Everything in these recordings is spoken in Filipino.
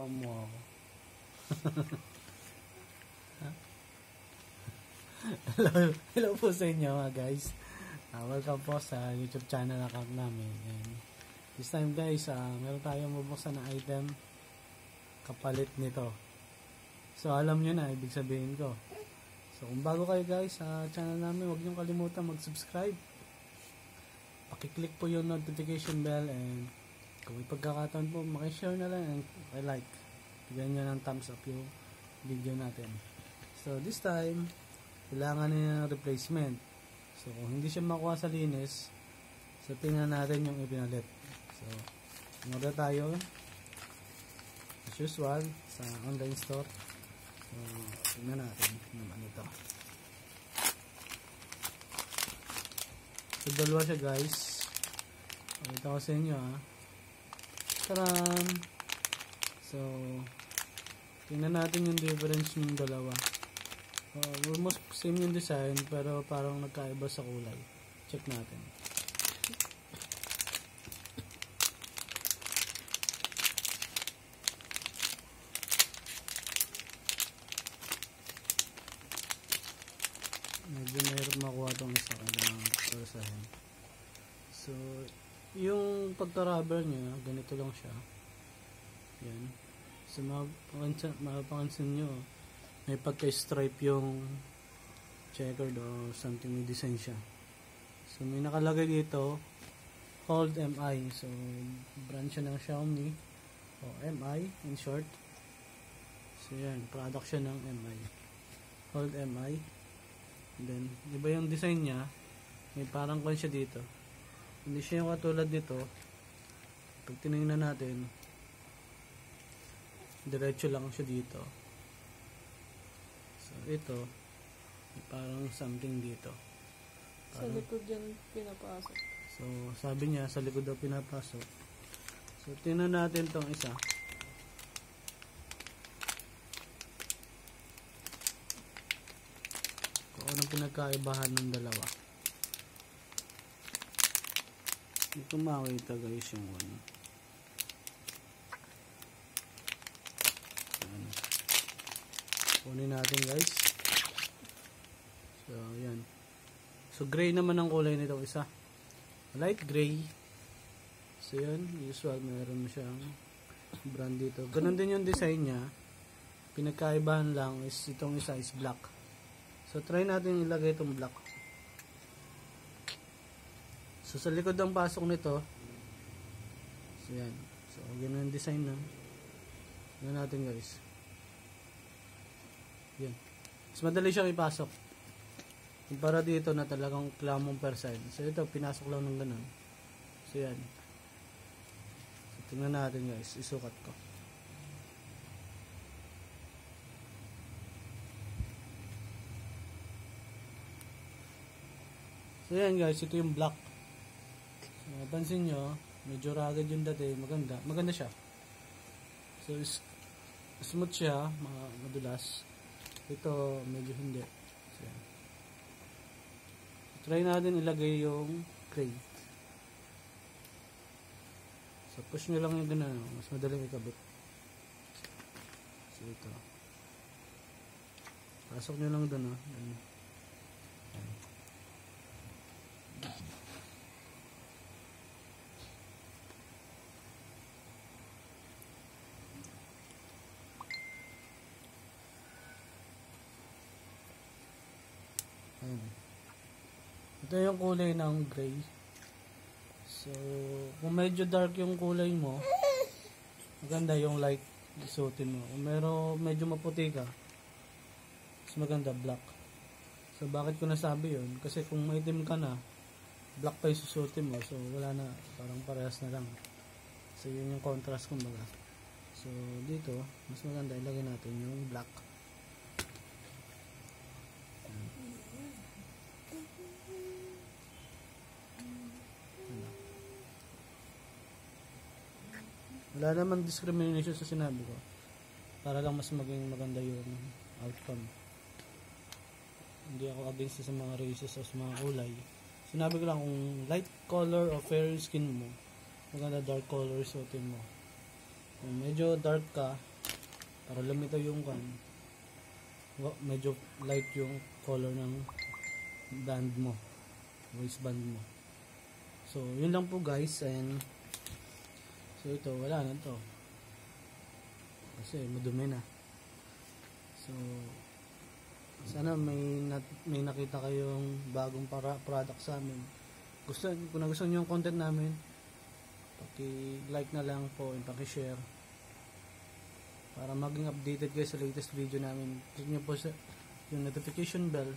pa mo ako. hello, hello po sa inyo mga guys. Uh, welcome po sa YouTube channel account namin. And this time guys, uh, meron tayong mabuksan na item kapalit nito. So alam nyo na, ibig sabihin ko. So kung bago kayo guys sa channel namin, huwag nyo kalimutan mag-subscribe. Pakiclick po yung notification bell and kung may pagkakataon po, makishare na lang and like. Bigyan nyo ng thumbs up yung video natin. So this time, kailangan niya ng replacement. So, kung hindi siya makuha sa linis, so tingnan natin yung ipinalit. So, umorder tayo as usual sa online store. So, tingnan natin naman ito. So, dalawa siya guys. Pakita ko sa inyo ha. Taran! So, tingnan natin yung difference ng dalawa. Uh, almost same yung design pero parang nagkaiba sa kulay. Check natin. Medyo mahirap makuha itong isa kailangan pagkasahin. So, yung pagka-rubber niya, ganito lang siya. Yan. So, mapapansin, mapapansin nyo, may pagka-stripe yung checkered o something may design siya. So, may nakalagay dito, Hold MI. So, brand siya ng Xiaomi o MI in short. So, yan, product siya ng MI. Hold MI. And then, iba yung design niya, may parang kwan siya dito. Hindi siya yung katulad nito. Pag tinignan natin, diretso lang siya dito. So, ito, parang something dito. Sa likod yan pinapasok. So, sabi niya, sa likod daw pinapasok. So, tingnan natin tong isa. Kung anong pinagkaibahan ng dalawa. Hindi ko makita guys yung ano. Ayan. Kunin natin guys. So, yan. So, gray naman ang kulay nito isa. Light gray. So, yan. Usual, meron siyang brand dito. Ganon din yung design niya. Pinagkaibahan lang is itong isa is black. So, try natin ilagay itong black. So, sa likod ng pasok nito, so, yan. So, ganun yung design na. Yan natin guys. Yan. Mas madali siyang ipasok. Kumpara dito na talagang klamong percent. So ito, pinasok lang ng ganun. So yan. So tingnan natin guys, isukat ko. So yan guys, ito yung black. So, pansin nyo, medyo rugged yung dati, maganda. Maganda siya. So, smooth siya, madulas. Ito, medyo hindi. So, yan. Try natin ilagay yung gray. So, push nyo lang yung ganun. Mas madaling ikabit. So, ito. Pasok nyo lang dun, oh. Yan. Yan. Ayan. Ito yung kulay ng gray. So, kung medyo dark yung kulay mo, maganda yung light isuotin mo. Kung meron medyo maputi ka, mas maganda black. So, bakit ko nasabi yun? Kasi kung maitim ka na, black pa yung susuotin mo. So, wala na. Parang parehas na lang. So, yun yung contrast kumbaga. So, dito, mas maganda ilagay natin yung black. Wala naman discrimination sa sinabi ko. Para lang mas maging maganda yung outcome. Hindi ako against sa mga races o sa mga kulay. Sinabi ko lang kung light color o fair skin mo maganda dark color suotin mo. Kung medyo dark ka para lumitaw yung kan medyo light yung color ng band mo waistband mo. So yun lang po guys and so ito wala na to kasi madumi na so sana may nat- may nakita kayong bagong para product sa amin gusto kung nagustuhan niyo yung content namin paki-like na lang po and paki-share para maging updated kayo sa latest video namin. Click nyo po sa yung notification bell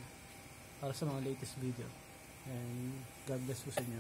para sa mga latest video. And God bless po sa inyo.